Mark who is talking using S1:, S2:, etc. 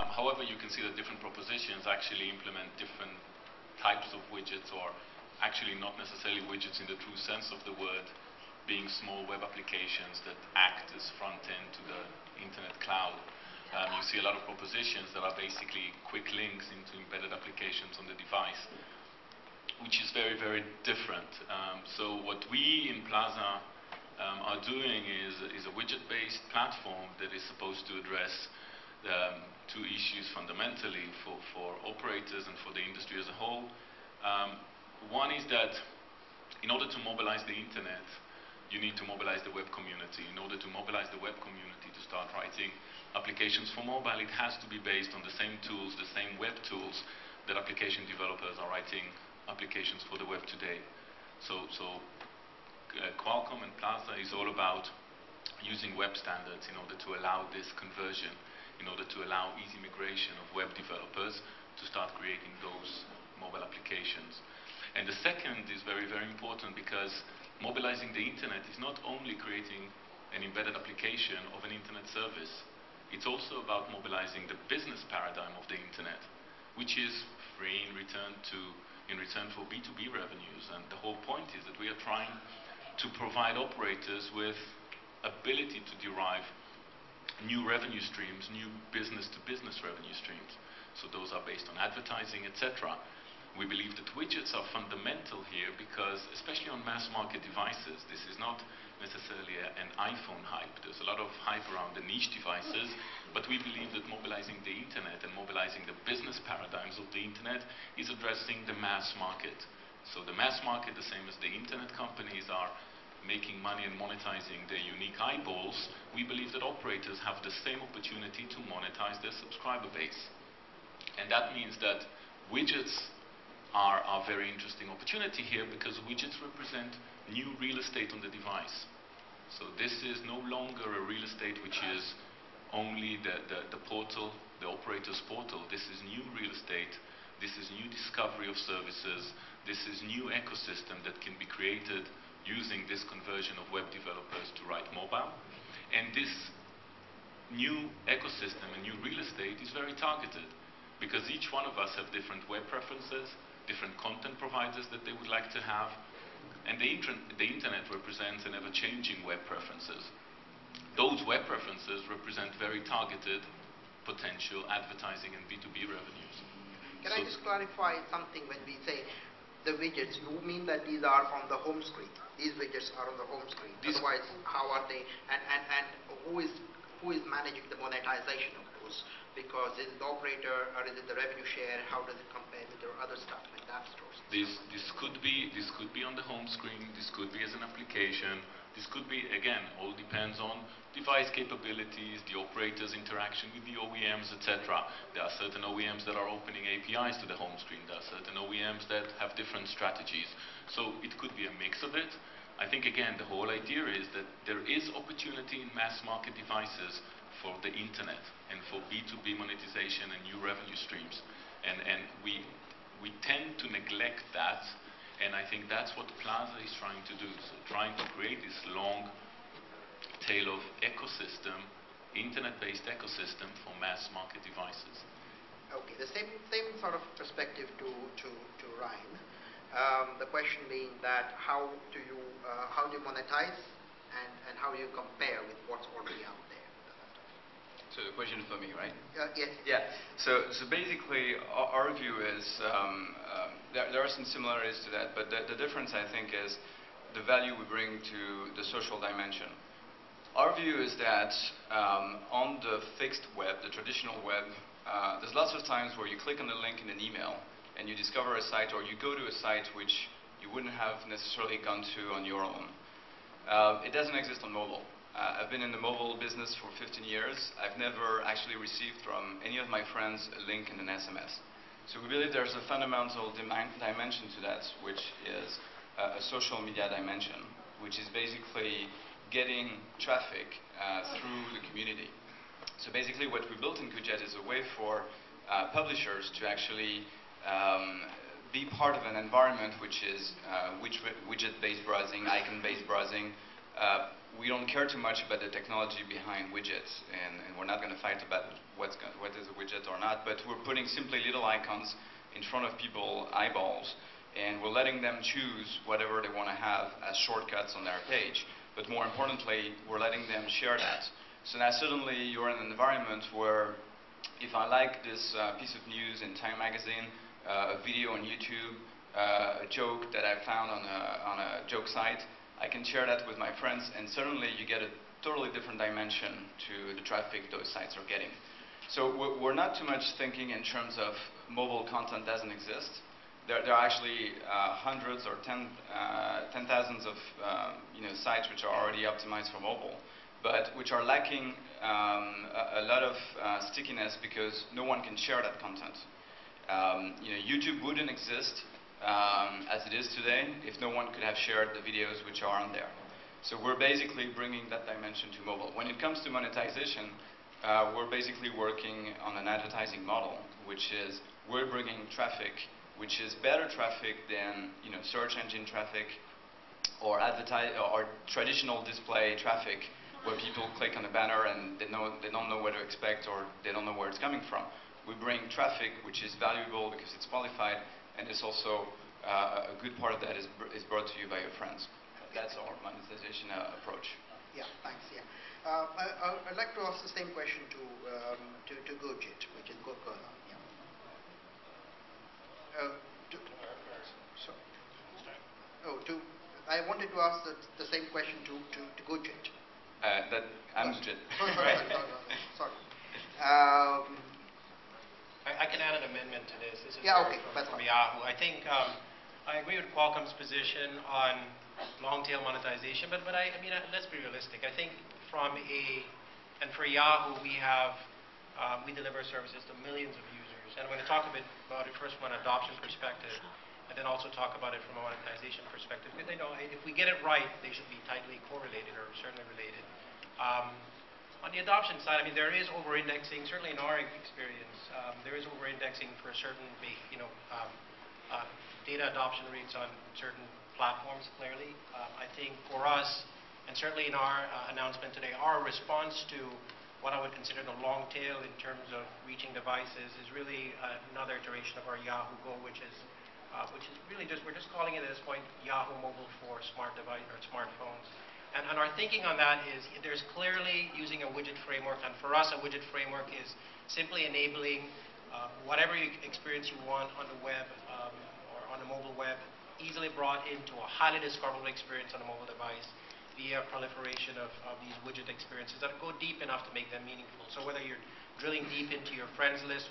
S1: Um, however, you can see that different propositions actually implement different types of widgets or actually not necessarily widgets in the true sense of the word, being small web applications that act as front end to the internet cloud. Um, you see a lot of propositions that are basically quick links into embedded applications on the device, which is very, very different. Um, so what we in Plaza um, are doing is, is a widget-based platform that is supposed to address um, two issues fundamentally for, for operators and for the industry as a whole. Um, one is that in order to mobilize the internet, you need to mobilize the web community. In order to mobilize the web community to start writing applications for mobile, it has to be based on the same tools, the same web tools that application developers are writing applications for the web today. So, so uh, Qualcomm and Plaza is all about using web standards in order to allow this conversion, in order to allow easy migration of web developers to start creating those mobile applications. And the second is very, very important because mobilizing the internet is not only creating an embedded application of an internet service, it's also about mobilizing the business paradigm of the internet, which is free in return to in return for B2B revenues. And the whole point is that we are trying to provide operators with ability to derive new revenue streams, new business-to-business -business revenue streams. So those are based on advertising, etc. We believe that widgets are fundamental here because, especially on mass market devices, this is not necessarily a, an iPhone hype. There's a lot of hype around the niche devices, but we believe that mobilizing the internet and mobilizing the business paradigms of the internet is addressing the mass market. So the mass market, the same as the internet companies are making money and monetizing their unique eyeballs, we believe that operators have the same opportunity to monetize their subscriber base. And that means that widgets are a very interesting opportunity here because widgets represent new real estate on the device. So this is no longer a real estate which is only the, the, the portal, the operator's portal. This is new real estate. This is new discovery of services. This is new ecosystem that can be created using this conversion of web developers to write mobile. And this new ecosystem and new real estate is very targeted because each one of us have different web preferences, different content providers that they would like to have. And the, the internet represents an ever-changing web preferences. Those web preferences represent very targeted potential advertising and B2B revenues.
S2: Can so I just clarify something when we say the widgets, you mean that these are on the home screen? These widgets are on the home screen. Otherwise, how are they, and, and, and who is who is managing the monetization of those? Because is it the operator or is it the revenue share? How does it compare with your other stuff like app stores?
S1: This this could be this could be on the home screen. This could be as an application. This could be again all depends on device capabilities, the operator's interaction with the OEMs, etc. There are certain OEMs that are opening APIs to the home screen. There are certain OEMs that have different strategies. So it could be a mix of it. I think again the whole idea is that there is opportunity in mass market devices for the internet and for B2B monetization and new revenue streams. And, and we, we tend to neglect that, and I think that's what Plaza is trying to do. So trying to create this long tail of ecosystem, internet-based ecosystem for mass market devices.
S2: Okay, the same, same sort of perspective to, to, to Ryan. Um, the question being that how do you, uh, how do you monetize and, and how do you compare with what's already out?
S3: So the question is for me, right?
S2: Uh, yes.
S3: Yeah. So, so basically, our, our view is um, um, there, there, are some similarities to that, but the, the difference, I think, is the value we bring to the social dimension. Our view is that um, on the fixed web, the traditional web, uh, there's lots of times where you click on a link in an email and you discover a site or you go to a site which you wouldn't have necessarily gone to on your own. Uh, it doesn't exist on mobile. Uh, I've been in the mobile business for 15 years. I've never actually received from any of my friends a link in an SMS. So we believe there's a fundamental dimension to that, which is uh, a social media dimension, which is basically getting traffic uh, through the community. So basically what we built in Goojet is a way for uh, publishers to actually um, be part of an environment which is uh, widget-based browsing, icon-based browsing, uh, we don't care too much about the technology behind widgets, and, and we're not going to fight about what's go- what is a widget or not, but we're putting simply little icons in front of people eyeballs, and we're letting them choose whatever they want to have as shortcuts on their page. But more importantly, we're letting them share that. So now suddenly you're in an environment where if I like this uh, piece of news in Time Magazine, uh, a video on YouTube, uh, a joke that I found on a, on a joke site, I can share that with my friends, and suddenly you get a totally different dimension to the traffic those sites are getting. So we're, not too much thinking in terms of mobile content doesn't exist. There, there are actually uh, hundreds or ten, uh, ten thousands of um, you know, sites which are already optimized for mobile, but which are lacking um, a, a, lot of uh, stickiness because no one can share that content. Um, you know, YouTube wouldn't exist um, as it is today if no one could have shared the videos which are on there. So we're basically bringing that dimension to mobile. When it comes to monetization, uh, we're basically working on an advertising model, which is we're bringing traffic, which is better traffic than you know search engine traffic or or traditional display traffic, where people click on a banner and they know they don't know what to expect or they don't know where it's coming from. We bring traffic, which is valuable because it's qualified, and it's also uh, a good part of that is, br is brought to you by your friends. That's our monetization uh, approach.
S2: Yeah, thanks. Yeah, uh, I, would like to ask the same question to um, to, to Gurjit, which is Gokula. Yeah. Uh, to, so, oh, to I wanted to ask the, the same question to to, to Gurjit.
S3: Uh, that I'm Jit.
S2: Sorry, sorry, sorry, sorry. Um,
S4: I, can add an amendment to this. This is
S2: yeah, okay,
S4: from, from Yahoo. I think um, I agree with Qualcomm's position on long tail monetization, but but I, I mean, uh, let's be realistic. I think from a and for Yahoo, we have um, we deliver services to millions of users, and I'm going to talk a bit about it first from an adoption perspective, and then also talk about it from a monetization perspective. Because I know if we get it right, they should be tightly correlated or certainly related. Um, on the adoption side, I mean, there is over-indexing, certainly in our experience, um, there is over-indexing for certain, you know, um, uh, data adoption rates on certain platforms, clearly. Um, I think for us, and certainly in our uh, announcement today, our response to what I would consider the long tail in terms of reaching devices is really uh, another iteration of our Yahoo Go, which is uh, which is really just, we're just calling it at this point Yahoo Mobile for smart device or smartphones. And, and, our thinking on that is there's clearly using a widget framework, and for us, a widget framework is simply enabling uh, whatever experience you want on the web um, or on the mobile web, easily brought into a highly discoverable experience on a mobile device via proliferation of, of these widget experiences that go deep enough to make them meaningful. So whether you're drilling deep into your friends list,